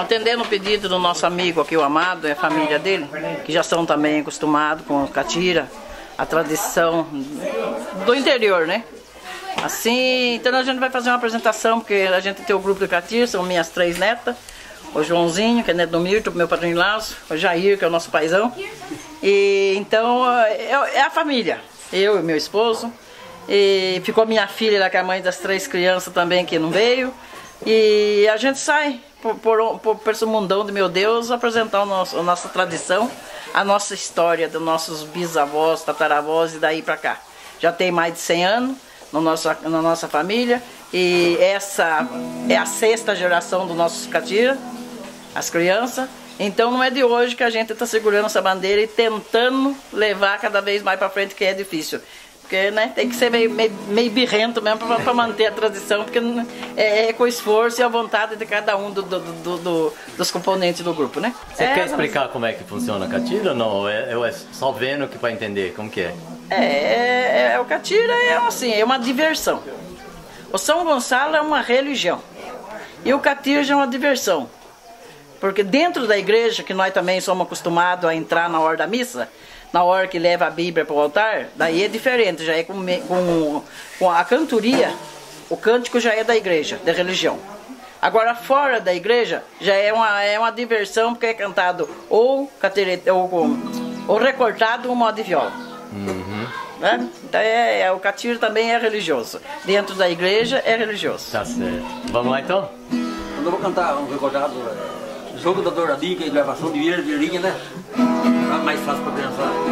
atendendo o pedido do nosso amigo aqui, o Amado, é a família dele, que já são também acostumados com o catira, a tradição do interior, né? Assim, então a gente vai fazer uma apresentação, porque a gente tem o grupo do catira, são minhas três netas, o Joãozinho, que é neto do Milton, meu padrinho Lazo, o Jair, que é o nosso paizão. E então é, é a família, eu e meu esposo. E ficou minha filha que é a mãe das três crianças também, que não veio. E a gente sai por, por, por, esse mundão de meu Deus apresentar o nosso, a nossa tradição, a nossa história dos nossos bisavós, tataravós e daí para cá. Já tem mais de 100 anos no nosso, na nossa família e essa é a sexta geração do nosso catira, as crianças. Então não é de hoje que a gente está segurando essa bandeira e tentando levar cada vez mais para frente, que é difícil. Porque né, tem que ser meio, meio, meio birrento mesmo para manter a tradição, porque é, é, com esforço e a vontade de cada um do, do, do, do dos componentes do grupo, né? Você é, quer explicar como é que funciona a catira ou não? É, é só vendo que para entender como que é? É, é, é, o catira é assim, é uma diversão. O São Gonçalo é uma religião e o catira é uma diversão. Porque dentro da igreja, que nós também somos acostumados a entrar na hora da missa, na hora que leva a Bíblia para o altar, daí é diferente, já é com, com, com a cantoria, o cântico já é da igreja, da religião. Agora, fora da igreja, já é uma, é uma diversão, porque é cantado ou, caterete, ou, ou recortado ou modo de viola. Uhum. Né? Então, é, é, o catiro também é religioso. Dentro da igreja, é religioso. Tá certo. Vamos lá, então? Eu vou cantar um recordado, é, jogo da douradinha, que é gravação de vieirinha, né? Tá mais fácil para criançada.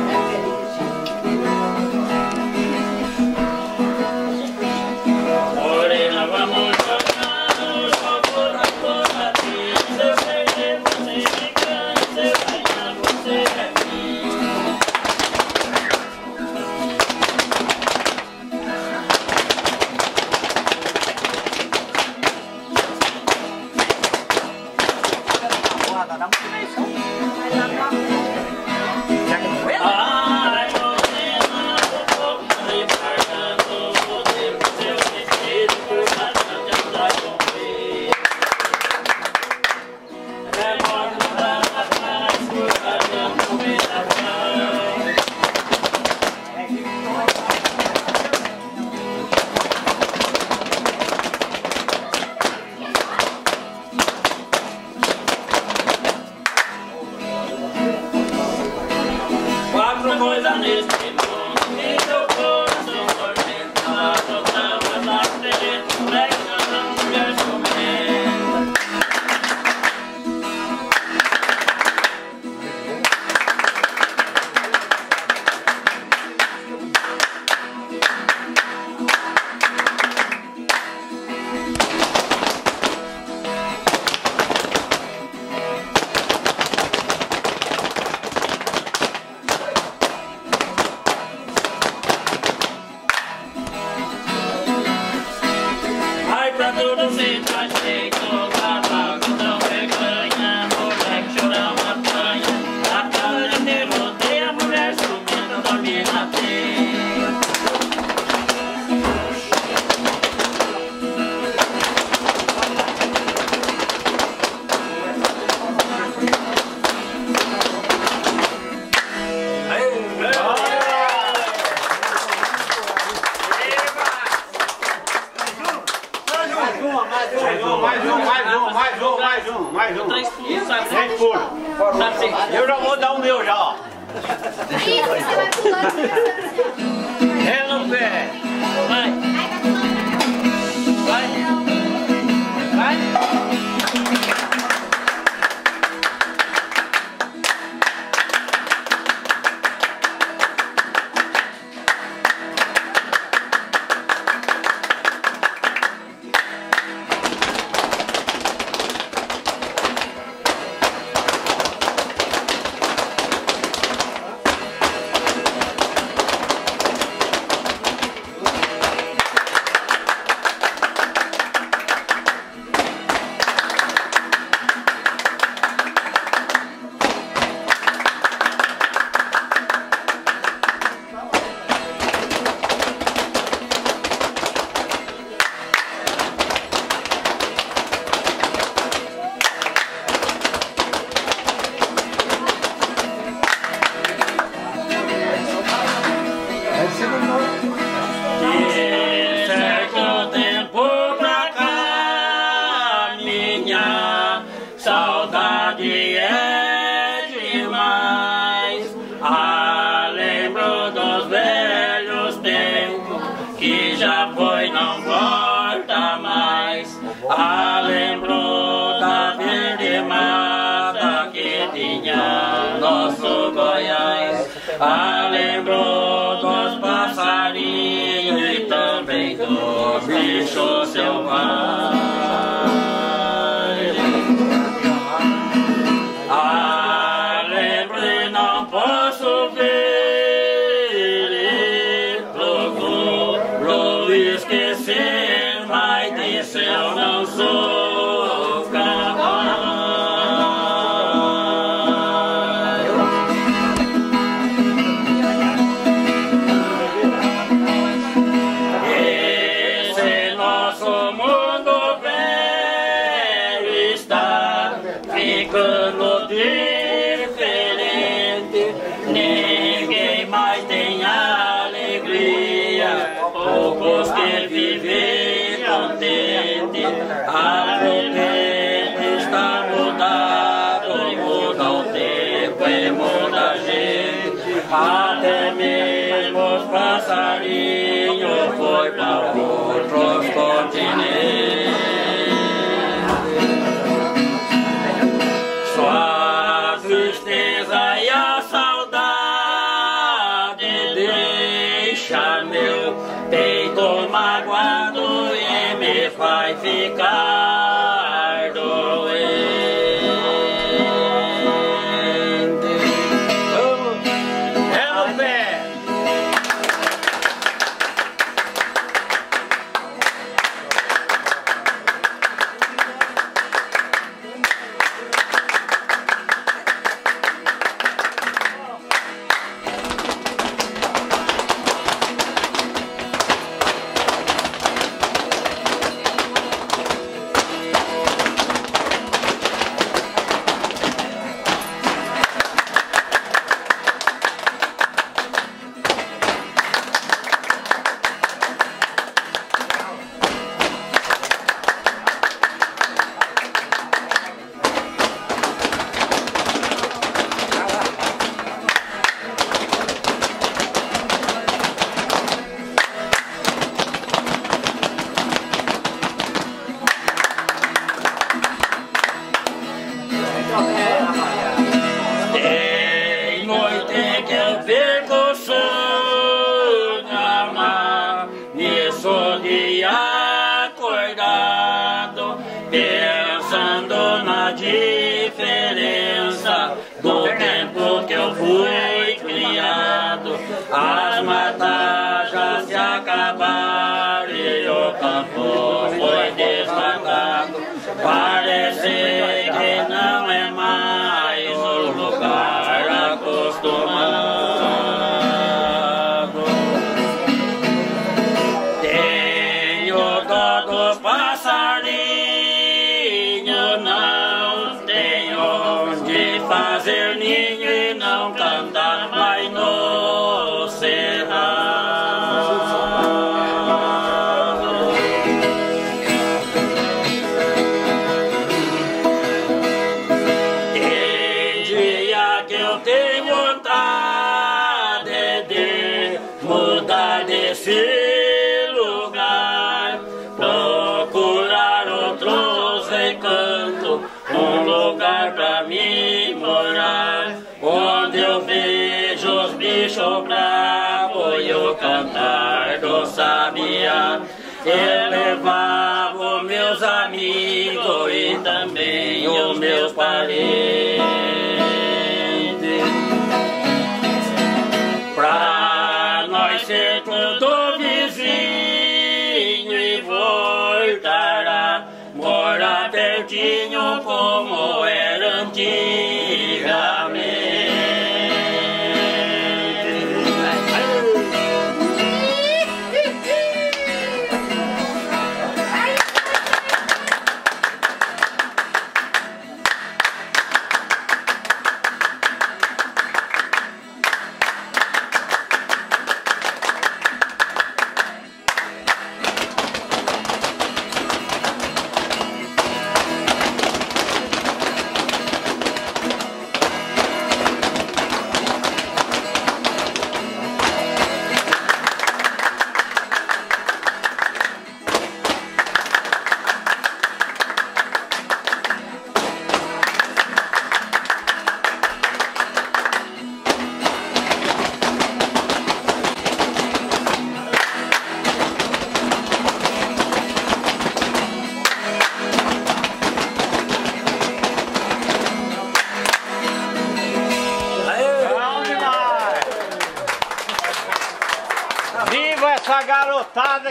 sonhais, dos passarinhos e também dos bichos selvagens. Arrepende está mudando, muda o tempo e muda a gente. Até mesmo os passarinhos foi para outros continentes. vai ficar. campo foi desmatado, pareceu Eu levava meus amigos e também os meus parentes. Pra nós ser tudo vizinho e voltar a morar pertinho como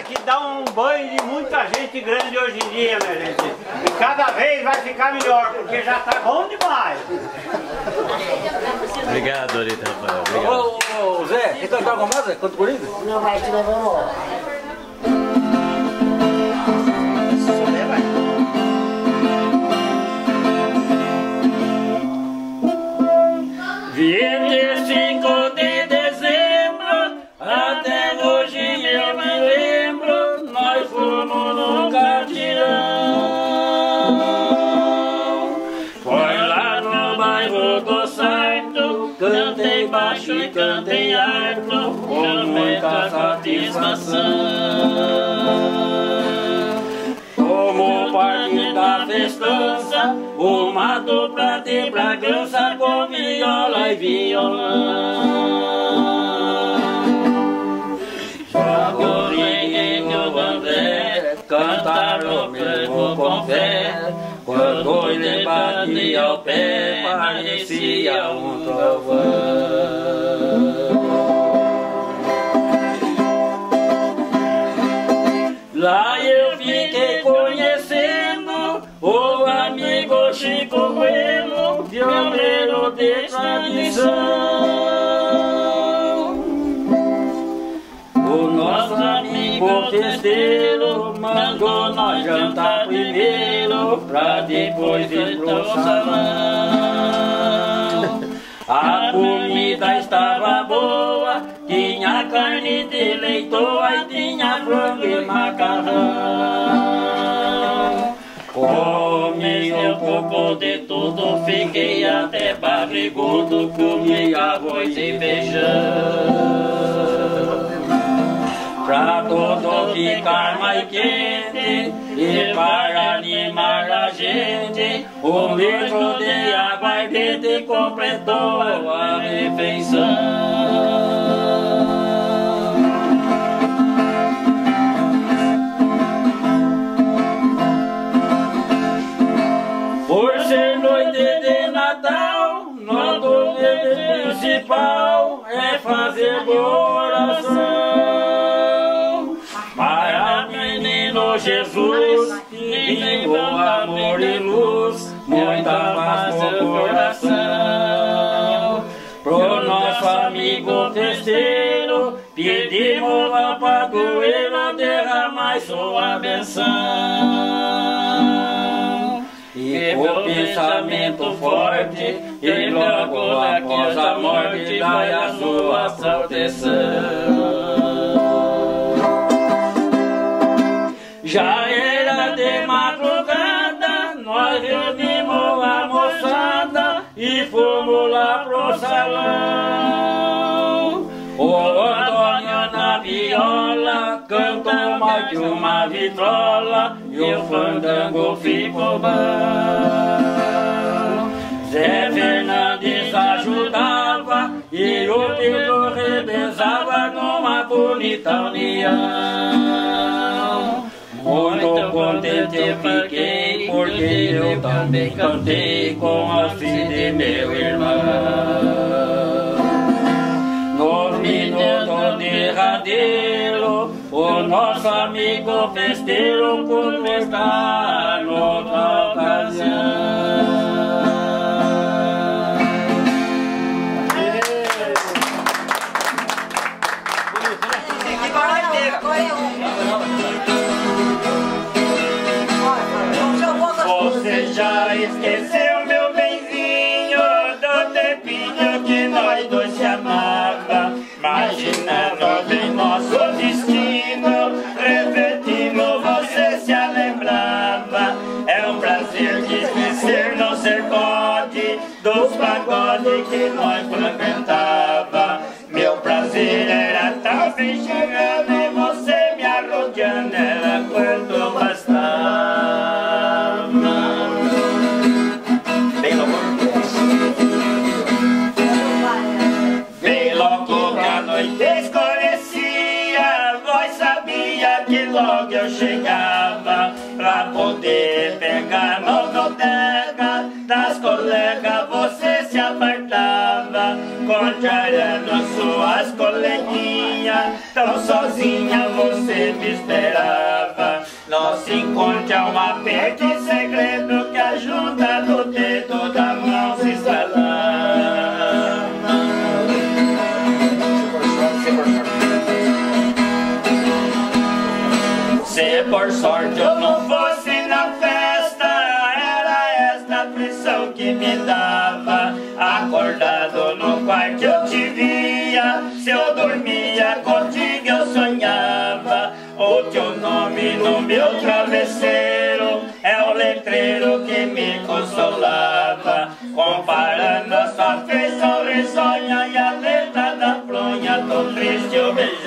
que dá um banho de muita gente grande hoje em dia, minha gente. E cada vez vai ficar melhor, porque já tá bom demais. Obrigado, Dorita Rafael. Obrigado. Ô, ô, Zé, quer cantar alguma coisa? Canta Corinthians? Não vai te levar cantei alto com muita satisfação. Como parte da festança, uma dupla de Bragança com viola e violão. Jogo e o André cantaram mesmo com fé. Quando ele batia ao pé, parecia um trovão. De tradição. O nosso amigo festeiro mandou nós jantar primeiro, pra depois ir pro salão. A comida estava boa, tinha carne de leitoa e tinha frango e macarrão. Comi um pouco de tudo, fiquei até barrigudo, comi arroz e feijão. Pra tudo ficar mais quente e para animar a gente, um litro de aguardente completou a refeição. Fazer boa oração. Para menino Jesus, que amor e luz, muita paz no coração. Pro nosso amigo festeiro, pedimos ao padroeiro derramar sua benção. Com pensamento forte, e logo após a morte, dai a sua proteção. Já era de madrugada, nós reunimos a moçada e fomos lá pro salão. O Antônio na viola cantou mais de uma vitrola e o fandango ficou bom. Zé Fernandes ajudava e o Pedro revezava numa bonita união. Muito contente fiquei porque eu também cantei com a filha de meu irmão. Amigo festeiro por estar noutra ocasião. Você já esqueceu, meu benzinho, do tempinho que nós dois se amava, imaginando em nosso que nós frequentava. Meu prazer era tal chegando e você me arrodeando, era quanto bastava. Bem louco. Bem logo que a noite escurecia, nós sabia que logo eu chegava pra poder pegar no boteca das colegas. Se apartava, contrariando suas coleguinhas. Tão sozinha você me esperava. Nosso encontro é um aperto segredo que a junta do dedo pressão que me dava. Acordado no quarto eu te via, se eu dormia contigo eu sonhava. O teu nome no meu travesseiro é o letreiro que me consolava. Comparando a sua feição risonha e a letra da fronha, tão triste eu beijava.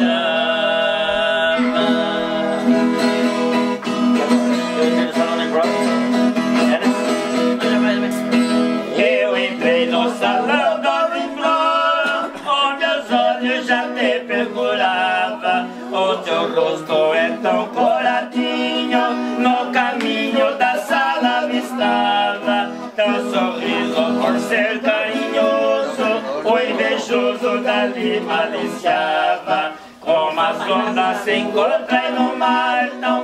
O teu rosto é tão coradinho, no caminho da sala me estava. Teu sorriso por ser carinhoso, o invejoso dali maliciava. Como as ondas se encontram no mar, também